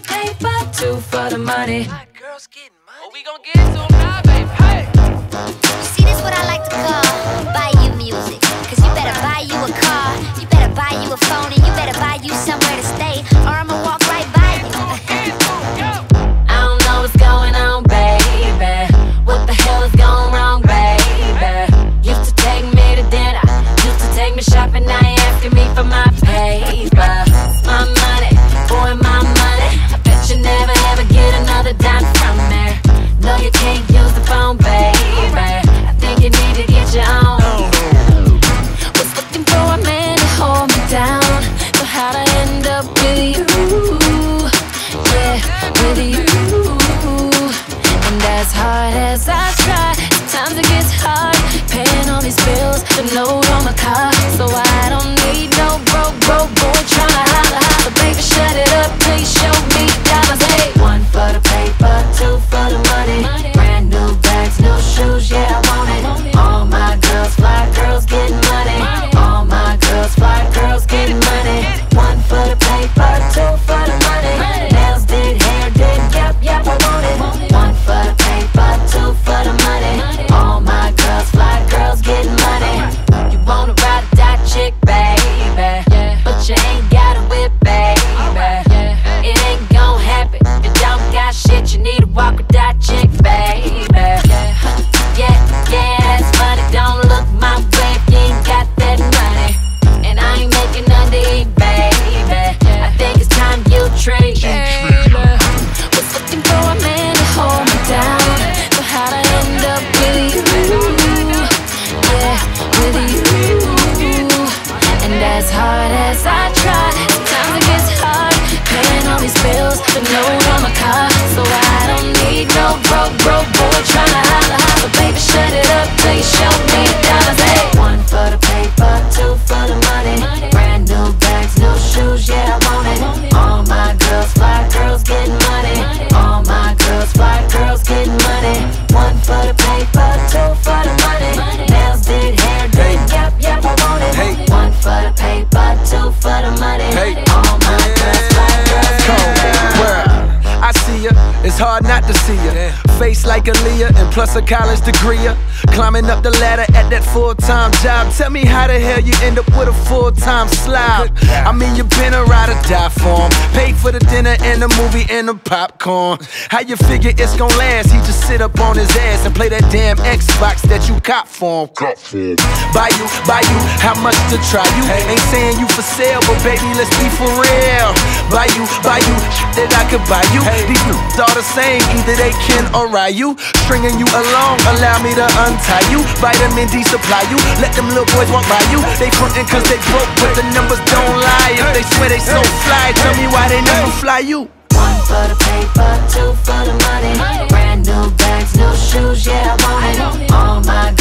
the paper, two for the money. Girls getting money. Oh, we gon' get to them now, baby. Hey. See, this what I like to call hard as I try, sometimes it gets hard paying all these bills, the note on my car. So I don't need no as hard as I try, sometimes it gets hard paying all these bills, the note on my car. So I don't need no broke, broke boy tryna Face like Aaliyah and plus a college degree. ya. Climbing up the ladder at that full time job. Tell me how the hell you end up with a full time slob. I mean, you been a ride or die for him. Paid for the dinner and the movie and the popcorn. How you figure it's gonna last? He just sit up on his ass and play that damn Xbox that you cop for him. Buy you, buy you, how much to try you? Ain't saying you for sale, but baby, let's be for real. Buy you, buy you, shit that I could buy you. These niggas all the same, either they can or ride you. Stringing you along, allow me to untie you. Vitamin D supply you, let them little boys walk by you. They frontin' cause they broke, but the numbers don't lie. If they swear they so fly, tell me why they never fly you. One for the paper, two for the money. Brand new bags, new shoes, yeah, I want it. All my